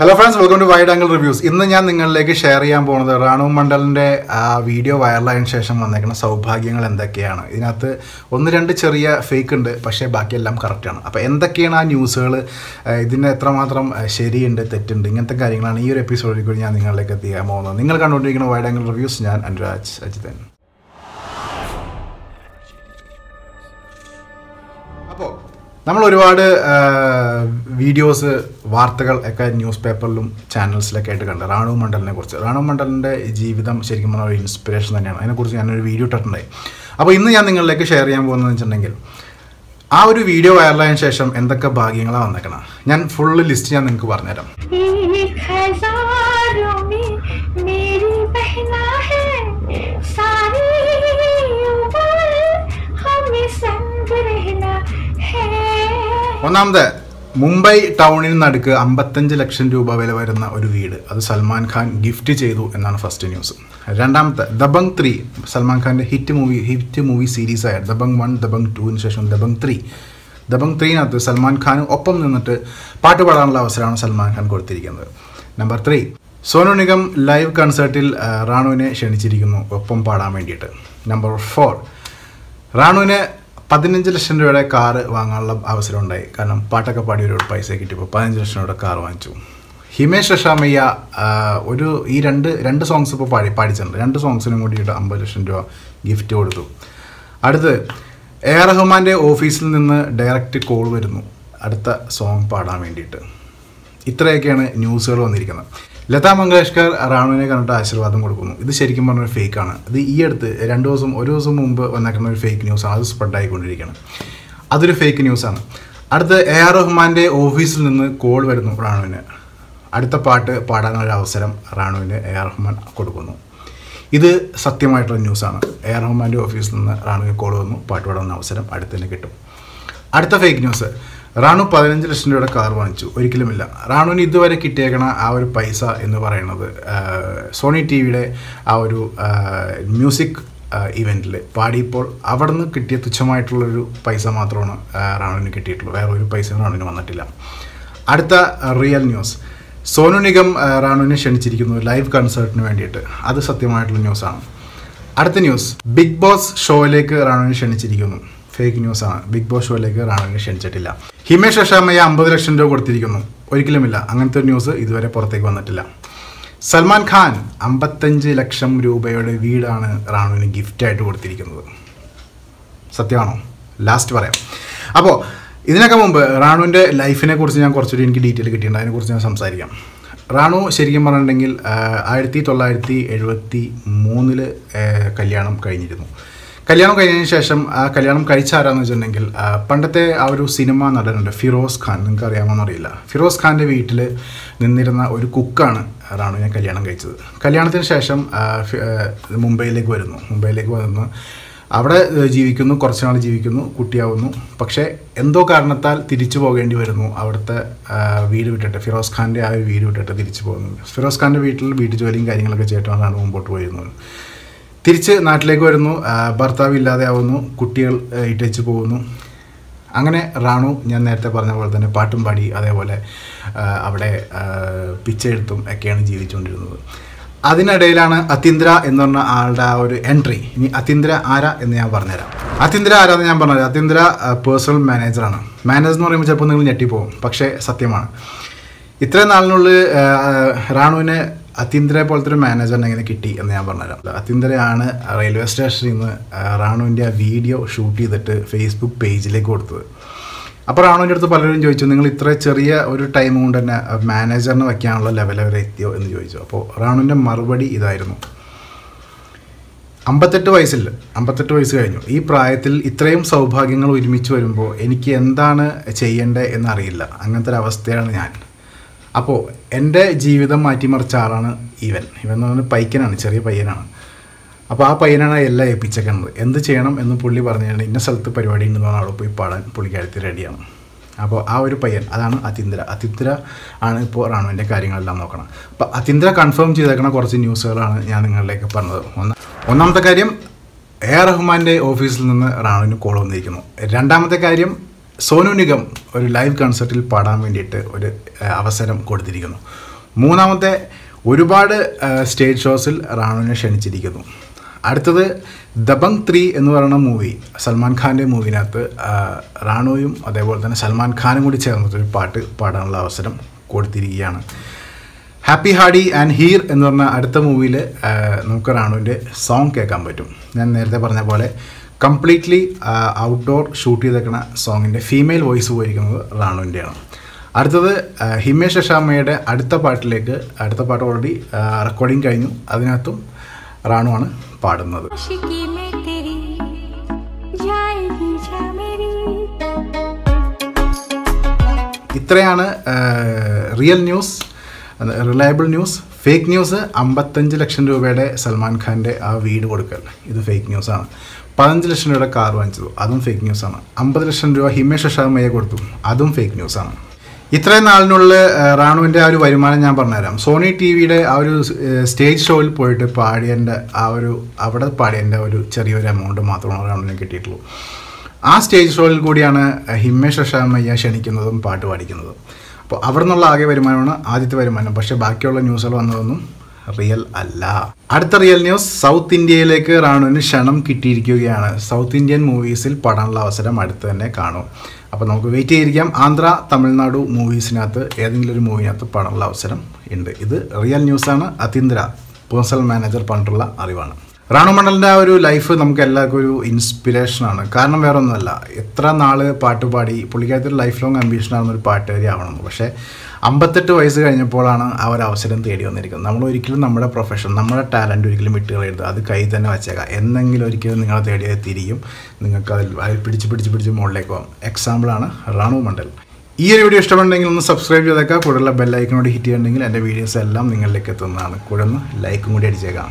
Hello friends welcome to wide angle reviews ഇന്ന് ഞാൻ നിങ്ങളിലേക്ക് ഷെയർ ചെയ്യാൻ പോകുന്നത് റാണു മണ്ഡലിന്റെ വീഡിയോ വൈറലായതിനു ശേഷം വന്നേക്കുന്ന സൗഭാഗ്യങ്ങൾ എന്തൊക്കെയാണ്? ഇതിനകത്ത് ഒന്ന് രണ്ട് ചെറിയ ഫേക്ക് ഉണ്ട് പക്ഷേ ബാക്കിയെല്ലാം കറക്റ്റാണ് അപ്പോൾ എന്തൊക്കെയാണ് ആ ന്യൂസുകൾ ഇതിന് എത്രമാത്രം ശരിയുണ്ട് തെറ്റുണ്ട്? ഇങ്ങനത്തെ കാര്യങ്ങളാണ് ഈ ഒരു എപ്പിസോഡിൽ കൂടി ഞാൻ നിങ്ങളിലേക്ക് എത്തിക്കാൻ പോകുന്നത്. നിങ്ങൾ കണ്ടുകൊണ്ടിരിക്കുന്ന വൈഡ് ആംഗിൾ റിവ്യൂസ് ഞാൻ അനുരാജ് അജിതൻ. നമ്മൾ ഒരുപാട് വീഡിയോസ് വാർത്തകൾ ഒക്കെ ന്യൂസ് പേപ്പറിലും ചാനൽസിലൊക്കെ ആയിട്ട് കണ്ട് റാണു മണ്ഡലിനെ കുറിച്ച് റാണു മണ്ഡലിന്റെ ജീവിതം ശരിക്കും പറഞ്ഞാൽ ഒരു ഇൻസ്പിറേഷൻ തന്നെയാണ് അതിനെക്കുറിച്ച് ഞാനൊരു വീഡിയോ ഇട്ടിട്ടുണ്ടായി അപ്പോൾ ഇന്ന് ഞാൻ നിങ്ങളിലേക്ക് ഷെയർ ചെയ്യാൻ പോകുന്നതെന്ന് വെച്ചിട്ടുണ്ടെങ്കിൽ ആ ഒരു വീഡിയോ വൈറലായതിനു ശേഷം എന്തൊക്കെ ഭാഗ്യങ്ങളാണ് വന്നേക്കണം ഞാൻ ഫുള്ള് ലിസ്റ്റ് ഞാൻ നിങ്ങൾക്ക് പറഞ്ഞുതരാം ഒന്നാമത് മുംബൈ ടൗണിൽ നടുക്ക് അമ്പത്തഞ്ച് ലക്ഷം രൂപ വില വരുന്ന ഒരു വീട്. അത് സൽമാൻ ഖാൻ ഗിഫ്റ്റ് ചെയ്തു എന്നാണ് ഫസ്റ്റ് ന്യൂസ് രണ്ടാമത്തെ ദബങ് ത്രീ. സൽമാൻ ഖാന്റെ hit movie hit movie series ആയ ദബങ് വൺ ദബങ് ടുവിന് ശേഷം ദബങ് ത്രീ. ദബങ് ത്രീനകത്ത് സൽമാൻ ഖാൻ ഒപ്പം നിന്നിട്ട് പാട്ട് പാടാനുള്ള അവസരമാണ് സൽമാൻ ഖാൻ കൊടുത്തിരിക്കുന്നത്. Number three Sonu Nigam live കൺസേർട്ടിൽ റാണുവിനെ ക്ഷണിച്ചിരിക്കുന്നു ഒപ്പം പാടാൻ വേണ്ടിയിട്ട്. നമ്പർ ഫോർ റാണുവിന് പതിനഞ്ച് ലക്ഷം രൂപയുടെ കാറ് വാങ്ങാനുള്ള അവസരം ഉണ്ടായി കാരണം പാട്ടൊക്കെ പാടി ഒരു പൈസ കിട്ടിയപ്പോൾ പതിനഞ്ച് ലക്ഷം രൂപയുടെ കാർ വാങ്ങിച്ചു. ഹിമേഷ് റഷാമയ്യ ഒരു ഈ രണ്ട് രണ്ട് സോങ്സ് ഇപ്പോൾ പാടി പാടിച്ചിട്ടുണ്ട്. രണ്ട് സോങ്സിനും കൂടിയിട്ട് അമ്പത് ലക്ഷം രൂപ ഗിഫ്റ്റ് കൊടുത്തു. അടുത്ത് എ ആർ റഹ്മാന്റെ ഓഫീസിൽ നിന്ന് ഡയറക്റ്റ് കോൾ വരുന്നു. അടുത്ത സോങ് പാടാൻ വേണ്ടിയിട്ട്. ഇത്രയൊക്കെയാണ് ന്യൂസുകൾ വന്നിരിക്കുന്നത്. ലതാ മങ്കേഷ്കർ റാണുവിനെ കണ്ടിട്ട് ആശീർവാദം കൊടുക്കുന്നു. ഇത് ശരിക്കും പറഞ്ഞൊരു ഫേക്കാണ്. ഇത് ഈ അടുത്ത് രണ്ട് ദിവസം ഒരു ദിവസം മുമ്പ് വന്നേക്കുന്ന ഒരു ഫേക്ക് ന്യൂസ് അത് സ്പ്രെഡ് ആയിക്കൊണ്ടിരിക്കുകയാണ്. അതൊരു ഫേക്ക് ന്യൂസാണ് അടുത്ത് എ ആർ റഹ്മാന്റെ ഓഫീസിൽ നിന്ന് കോൾ വരുന്നു റാണുവിന്. അടുത്ത പാട്ട് പാടാനുള്ള അവസരം റാണുവിന് എ ആർ റഹ്മാൻ കൊടുക്കുന്നു. ഇത് സത്യമായിട്ടുള്ള ന്യൂസാണ് എ ആർ റഹ്മാന്റെ ഓഫീസിൽ നിന്ന് റാണുവിന് കോൾ വന്നു. പാട്ട് പാടാനുള്ള അവസരം അടുത്തന്നെ കിട്ടും. അടുത്ത ഫേക്ക് ന്യൂസ് റാണു പതിനഞ്ച് ലക്ഷം രൂപയുടെ കാർ വാങ്ങിച്ചു. ഒരിക്കലുമില്ല. റാണുവിന് ഇതുവരെ കിട്ടിയേക്കണ ആ ഒരു പൈസ എന്ന് പറയുന്നത് സോണി ടി വിയുടെ ആ ഒരു മ്യൂസിക് ഇവന്റിൽ പാടിയപ്പോൾ അവിടെ നിന്ന് കിട്ടിയ തുച്ഛമായിട്ടുള്ളൊരു പൈസ മാത്രമാണ് റാണുവിന് കിട്ടിയിട്ടുള്ളൂ. വേറെ ഒരു പൈസ റാണുവിന് വന്നിട്ടില്ല. അടുത്ത റിയൽ ന്യൂസ്. സോനു നിഗം റാണുവിനെ ക്ഷണിച്ചിരിക്കുന്നു ലൈവ് കൺസേർട്ടിന് വേണ്ടിയിട്ട്. അത് സത്യമായിട്ടുള്ള ന്യൂസാണ്. അടുത്ത ന്യൂസ്. ബിഗ് ബോസ് ഷോയിലേക്ക് റാണുവിനെ ക്ഷണിച്ചിരിക്കുന്നു. ഫേക്ക് ന്യൂസാണ്. ബിഗ് ബോസ് ഷോയിലേക്ക് റാണുവിനെ ക്ഷണിച്ചിട്ടില്ല. ഹിമേഷ് റഷാമയ്യ അമ്പത് ലക്ഷം രൂപ കൊടുത്തിരിക്കുന്നു. ഒരിക്കലുമില്ല. അങ്ങനത്തെ ഒരു ന്യൂസ് ഇതുവരെ പുറത്തേക്ക് വന്നിട്ടില്ല. സൽമാൻ ഖാൻ അമ്പത്തഞ്ച് ലക്ഷം രൂപയുടെ വീടാണ് റാണുവിന് ഗിഫ്റ്റായിട്ട് കൊടുത്തിരിക്കുന്നത്. സത്യമാണോ? ലാസ്റ്റ് പറയാം. അപ്പോൾ ഇതിനൊക്കെ മുമ്പ് റാണുവിന്റെ ലൈഫിനെ കുറിച്ച് ഞാൻ കുറച്ചുകൂടി എനിക്ക് ഡീറ്റെയിൽ കിട്ടിയിട്ടുണ്ട്. അതിനെക്കുറിച്ച് ഞാൻ സംസാരിക്കാം. റാണു ശരിക്കും പറഞ്ഞിട്ടുണ്ടെങ്കിൽ ആയിരത്തി തൊള്ളായിരത്തി എഴുപത്തി മൂന്നിൽ കല്യാണം കഴിഞ്ഞിരുന്നു. കല്യാണം കഴിഞ്ഞതിന് ശേഷം ആ കല്യാണം കഴിച്ച ആരാന്ന് വെച്ചിട്ടുണ്ടെങ്കിൽ പണ്ടത്തെ ആ ഒരു സിനിമ നടനുണ്ട് ഫിറോസ് ഖാൻ. നിങ്ങൾക്ക് അറിയാമോ അറിയില്ല. ഫിറോസ് ഖാന്റെ വീട്ടിൽ നിന്നിരുന്ന ഒരു കുക്കാണ് ഞാൻ കല്യാണം കഴിച്ചത്. കല്യാണത്തിന് ശേഷം മുംബൈയിലേക്ക് വരുന്നു. മുംബൈയിലേക്ക് വന്ന് അവിടെ ജീവിക്കുന്നു കുറച്ച് നാൾ ജീവിക്കുന്നു കുട്ടിയാവുന്നു. പക്ഷേ എന്തോ കാരണത്താൽ തിരിച്ചു പോകേണ്ടി വരുന്നു. അവിടുത്തെ വീട് വിട്ടിട്ട് ഫിറോസ് ഖാന്റെ ആ ഒരു വീട് വിട്ടിട്ട് തിരിച്ചു പോകുന്നു. ഫിറോസ് ഖാന്റെ വീട്ടിൽ വീട്ടു ജോലിയും കാര്യങ്ങളൊക്കെ ചെയ്തിട്ടാണ് മുമ്പോട്ട് പോയിരുന്നത്. തിരിച്ച് നാട്ടിലേക്ക് വരുന്നു. ഭർത്താവ് ഇല്ലാതെയാവുന്നു കുട്ടികൾ ഇട്ടേച്ച് പോകുന്നു. അങ്ങനെ റാണു ഞാൻ നേരത്തെ പറഞ്ഞ പോലെ തന്നെ പാട്ടും പാടി അതേപോലെ അവിടെ പിച്ചെഴുത്തും ഒക്കെയാണ് ജീവിച്ചുകൊണ്ടിരുന്നത്. അതിനിടയിലാണ് അതീന്ദ്ര എന്ന് പറഞ്ഞ ആളുടെ ആ ഒരു എൻട്രി ഇനി അതീന്ദ്ര ആരാ എന്ന് ഞാൻ പറഞ്ഞുതരാം. അത്യന്ദ്ര ആരാന്ന് ഞാൻ പറഞ്ഞുതരാം. അതീന്ദ്ര പേഴ്സണൽ മാനേജറാണ് മാനേജർ എന്ന് പറയുമ്പോൾ ചിലപ്പോൾ നിങ്ങൾ ഞെട്ടിപ്പോകും പക്ഷേ സത്യമാണ്. ഇത്രയും നാളിനുള്ളിൽ റാണുവിന് അത്യന്തരെ പോലത്തെ ഒരു മാനേജറിനെ എങ്ങനെ കിട്ടി എന്ന് ഞാൻ പറഞ്ഞുതരാം. അത്യന്തരയാണ് റെയിൽവേ സ്റ്റേഷനിൽ നിന്ന് റാണുവിന്റെ ആ വീഡിയോ ഷൂട്ട് ചെയ്തിട്ട് ഫേസ്ബുക്ക് പേജിലേക്ക് കൊടുത്തത്. അപ്പോൾ റാണുവിന്റെ അടുത്ത് പലരും ചോദിച്ചു നിങ്ങൾ ഇത്ര ചെറിയ ഒരു ടൈം കൊണ്ട് തന്നെ മാനേജറിനെ വയ്ക്കാനുള്ള ലെവൽ വരെ എത്തിയോ? എന്ന് ചോദിച്ചു. അപ്പോൾ റാണുവിന്റെ മറുപടി ഇതായിരുന്നു. അമ്പത്തെട്ട് വയസ്സിൽ അമ്പത്തെട്ട് വയസ്സ് കഴിഞ്ഞു. ഈ പ്രായത്തിൽ ഇത്രയും സൗഭാഗ്യങ്ങൾ ഒരുമിച്ച് വരുമ്പോൾ എനിക്ക് എന്താണ് ചെയ്യേണ്ടത് എന്നറിയില്ല. അങ്ങനത്തെ ഒരു അവസ്ഥയാണ് ഞാൻ. അപ്പോൾ എന്റെ ജീവിതം മാറ്റിമറിച്ച ആളാണ് ഇവൻ. ഇവൻ എന്ന് പറഞ്ഞാൽ പൈക്കനാണ് ചെറിയ പയ്യനാണ്. അപ്പോൾ ആ പയ്യനാണ് എല്ലാം ഏൽപ്പിച്ചേക്കുന്നത്. എന്ത് ചെയ്യണം എന്ന് പുള്ളി പറഞ്ഞു കഴിഞ്ഞാൽ ഇന്ന സ്ഥലത്ത് പരിപാടി ഉണ്ടെന്ന് പറഞ്ഞാൽ അവിടെ പോയി പാടാൻ പുള്ളിക്കാരത്തി റെഡിയാണ്. അപ്പോൾ ആ ഒരു പയ്യൻ അതാണ് അതിന്ദ്ര അതിന്ദ്ര ആണ് ഇപ്പോൾ റാണുവിന്റെ കാര്യങ്ങളെല്ലാം നോക്കണം. അപ്പോൾ അതിന്ദ്ര കൺഫേം ചെയ്തേക്കണ കുറച്ച് ന്യൂസുകളാണ് ഞാൻ നിങ്ങളിലേക്ക് പറഞ്ഞത്. ഒന്ന് ഒന്നാമത്തെ കാര്യം എ റഹ്മാന്റെ ഓഫീസിൽ നിന്ന് റാണുവിന് കോൾ വന്നിരിക്കുന്നു. രണ്ടാമത്തെ കാര്യം സോനു നിഗം ഒരു ലൈവ് കൺസേർട്ടിൽ പാടാൻ വേണ്ടിയിട്ട് ഒരു അവസരം കൊടുത്തിരിക്കുന്നു. മൂന്നാമത്തെ ഒരുപാട് സ്റ്റേജ് ഷോസിൽ റാണുവിനെ ക്ഷണിച്ചിരിക്കുന്നു. അടുത്തത് ദബങ് ത്രീ എന്ന് പറയുന്ന മൂവി സൽമാൻ ഖാന്റെ മൂവിനകത്ത് റാണുവും അതേപോലെ തന്നെ സൽമാൻ ഖാനും കൂടി ചേർന്നിട്ട് ഒരു പാട്ട് പാടാനുള്ള അവസരം കൊടുത്തിരിക്കുകയാണ്. ഹാപ്പി ഹാഡി ആൻഡ് ഹീർ എന്ന് പറഞ്ഞ അടുത്ത മൂവിയിൽ നമുക്ക് റാണുവിന്റെ സോങ് കേൾക്കാൻ പറ്റും. ഞാൻ നേരത്തെ പറഞ്ഞ പോലെ കംപ്ലീറ്റ്ലി ഔട്ട്ഡോർ ഷൂട്ട് ചെയ്തേക്കുന്ന സോങ്ങിന്റെ ഫീമെയിൽ വോയിസ് പോയിരിക്കുന്നത് റാണുവിന്റെയാണ് അടുത്തത് ഹിമേഷ് ശർമ്മയുടെ അടുത്ത പാട്ടിലേക്ക് അടുത്ത പാട്ട് ഓൾറെഡി റെക്കോർഡിങ് കഴിഞ്ഞു. അതിനകത്തും റാണുവാണ് പാടുന്നത്. ഇത്രയാണ് real news reliable news fake news അമ്പത്തഞ്ച് ലക്ഷം രൂപയുടെ സൽമാൻ ഖാന്റെ ആ വീട് കൊടുക്കൽ. ഇത് ഫേക്ക് ന്യൂസാണ്. പതിനഞ്ച് ലക്ഷം രൂപയുടെ കാർ വാങ്ങിച്ചതു അതും ഫേക്ക് ന്യൂസാണ്. അമ്പത് ലക്ഷം രൂപ ഹിമേഷ് അഷാമയെ കൊടുത്തു. അതും ഫേക്ക് ന്യൂസാണ്. ഇത്രയും നാളിനുള്ളിൽ റാണുവിന്റെ ആ ഒരു വരുമാനം ഞാൻ പറഞ്ഞുതരാം. സോണി ടി വിയുടെ ആ ഒരു സ്റ്റേജ് ഷോയിൽ പോയിട്ട് പാടിയന്റെ ആ ഒരു അവിടെ പാടിയന്റെ ഒരു ചെറിയൊരു എമൗണ്ട് മാത്രമാണ് റാണുവിന് കിട്ടിയിട്ടുള്ളൂ. ആ സ്റ്റേജ് ഷോയിൽ കൂടിയാണ് ഹിമേഷ് അഷാമയ്യ ക്ഷണിക്കുന്നതും പാട്ട് പാടിക്കുന്നതും. അപ്പോൾ അവിടെ നിന്നുള്ള ആകെ വരുമാനമാണ് ആദ്യത്തെ വരുമാനം. പക്ഷേ ബാക്കിയുള്ള ന്യൂസുകൾ വന്നതൊന്നും റിയൽ അല്ല. അടുത്ത റിയൽ ന്യൂസ് സൗത്ത് ഇന്ത്യയിലേക്ക് റാണുവിന് ക്ഷണം കിട്ടിയിരിക്കുകയാണ്. സൗത്ത് ഇന്ത്യൻ മൂവീസിൽ പാടാനുള്ള അവസരം അടുത്ത് തന്നെ കാണും. അപ്പോൾ നമുക്ക് വെയിറ്റ് ചെയ്തിരിക്കാം. ആന്ധ്ര തമിഴ്നാടു മൂവീസിനകത്ത് ഏതെങ്കിലും ഒരു മൂവിനകത്ത് പാടാനുള്ള അവസരം ഉണ്ട്. ഇത് റിയൽ ന്യൂസാണ്. അതീന്ദ്ര പേഴ്സണൽ മാനേജർ പറഞ്ഞിട്ടുള്ള അറിവാണ്. റാണു മണ്ഡലിന്റെ ആ ഒരു ലൈഫ് നമുക്ക് എല്ലാവർക്കും ഒരു ഇൻസ്പിറേഷനാണ് കാരണം വേറെ ഒന്നുമല്ല എത്ര നാൾ പാട്ട് പാടി പുള്ളിക്കാരത്തിൽ ലൈഫ് ലോങ് അംബീഷനാണ് ഒരു പാട്ടുകാരി ആവണം പക്ഷേ അമ്പത്തെട്ട് വയസ്സ് കഴിഞ്ഞപ്പോഴാണ് ആ ഒരു അവസരം തേടി വന്നിരിക്കുന്നത്. നമ്മൾ ഒരിക്കലും നമ്മുടെ പ്രൊഫഷൻ നമ്മുടെ ടാലന്റ് ഒരിക്കലും വിട്ടുകളയരുത് അത് കൈ തന്നെ വെച്ചേക്കാം. എന്നെങ്കിലും ഒരിക്കലും നിങ്ങളെ തേടി തിരിയും. നിങ്ങൾക്ക് അതിൽ അതിൽ പിടിച്ച് പിടിച്ച് പിടിച്ച് മുകളിലേക്ക് പോകാം. എക്സാമ്പിളാണ് റാണു മണ്ഡൽ. ഈ ഒരു വീഡിയോ ഇഷ്ടമുണ്ടെങ്കിൽ ഒന്ന് സബ്സ്ക്രൈബ് ചെയ്തേക്കാം കൂടുതലുള്ള ബെല്ലൈക്കനോട് ഹിറ്റ് ചെയ്യണമെങ്കിൽ എന്റെ വീഡിയോസ് എല്ലാം നിങ്ങളിലേക്ക് എത്തുന്നതാണ്. കൂടെ ഒന്ന് ലൈക്കും കൂടി അടിച്ചേക്കാം.